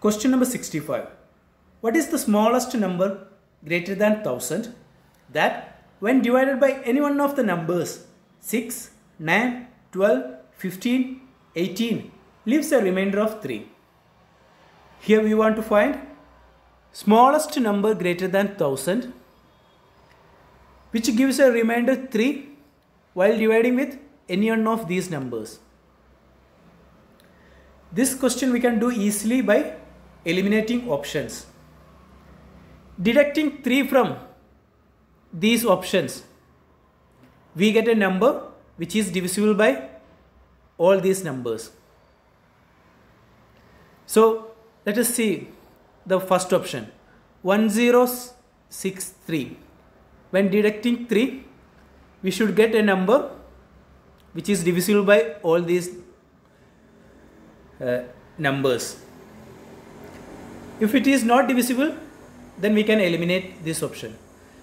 Question number 65. What is the smallest number greater than 1000 that when divided by any one of the numbers 6, 9, 12, 15, 18 leaves a remainder of 3? Here we want to find smallest number greater than 1000 which gives a remainder 3 while dividing with any one of these numbers. This question we can do easily by eliminating options. Deducting 3 from these options, we get a number which is divisible by all these numbers. So let us see the first option 1063. When deducting 3, we should get a number which is divisible by all these uh, numbers. If it is not divisible, then we can eliminate this option.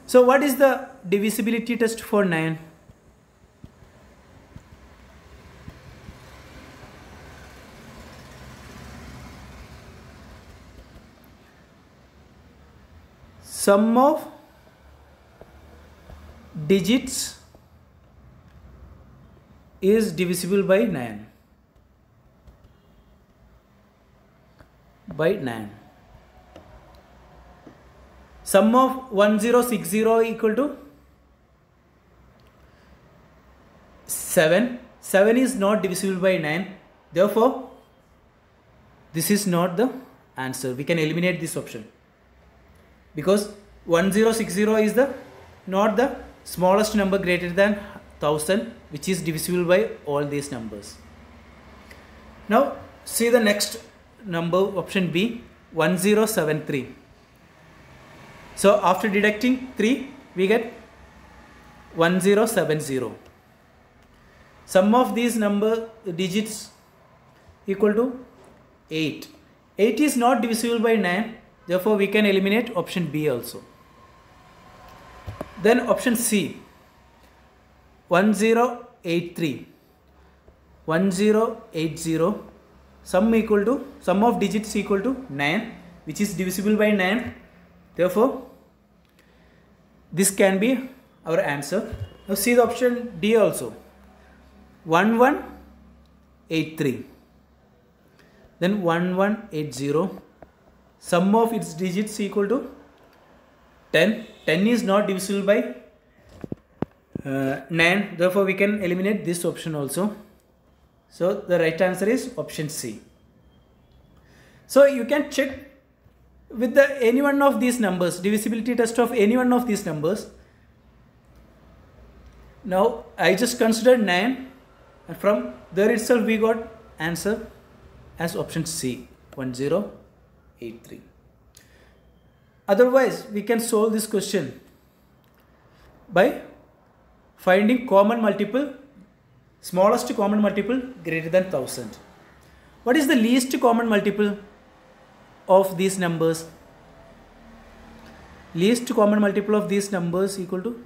So what is the divisibility test for 9? Sum of digits is divisible by 9 by 9 sum of 1060 equal to 7 7 is not divisible by 9 therefore this is not the answer. We can eliminate this option. Because 1060 is the not the smallest number greater than 1000 which is divisible by all these numbers. Now see the next number option b 1073 so after deducting 3 we get 1070 sum of these number digits equal to 8 8 is not divisible by 9 therefore we can eliminate option b also. Then option c 1083 1080 sum equal to sum of digits equal to 9 which is divisible by 9 therefore this can be our answer. Now see the option d also. 1183 then 1180 sum of its digits equal to 10 10 is not divisible by uh, 9 therefore we can eliminate this option also. So the right answer is option c. So you can check with the any one of these numbers divisibility test of any one of these numbers. Now i just considered 9 and from there itself we got answer as option c 1083 otherwise we can solve this question by finding common multiple smallest common multiple greater than 1000 what is the least common multiple of these numbers. Least common multiple of these numbers equal to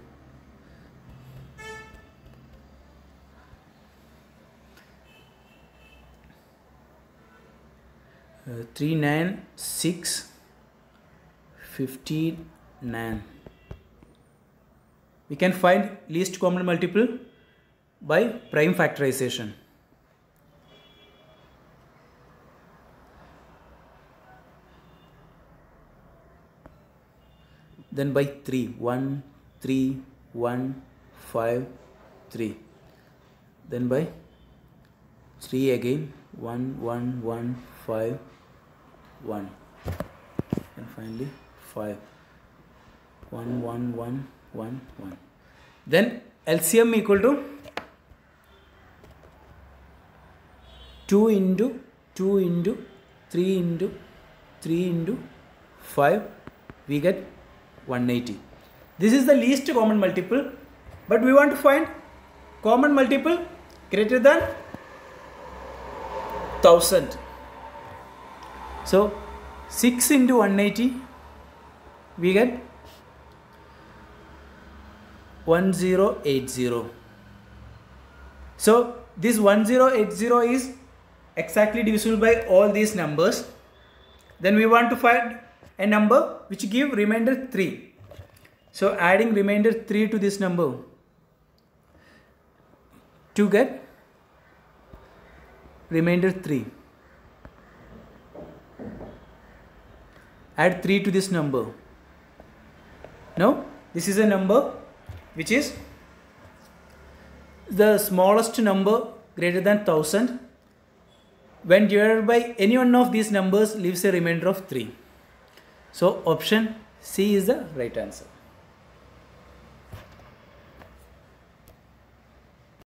uh, 3 9 6 59 we can find least common multiple by prime factorization then by 3 1 3 1 5 3 then by 3 again. 1 1 1 5 1 and finally 5 1 1 1 1 1 then LCM equal to 2 into 2 into 3 into 3 into 5 we get 180 this is the least common multiple but we want to find common multiple greater than 1000 so 6 into 180 we get 1080 so this 1080 is exactly divisible by all these numbers. Then we want to find a number which give remainder 3 so adding remainder 3 to this number. To get remainder 3 add 3 to this number. Now this is a number which is the smallest number greater than 1000 when divided by any one of these numbers leaves a remainder of 3 so option c is the right answer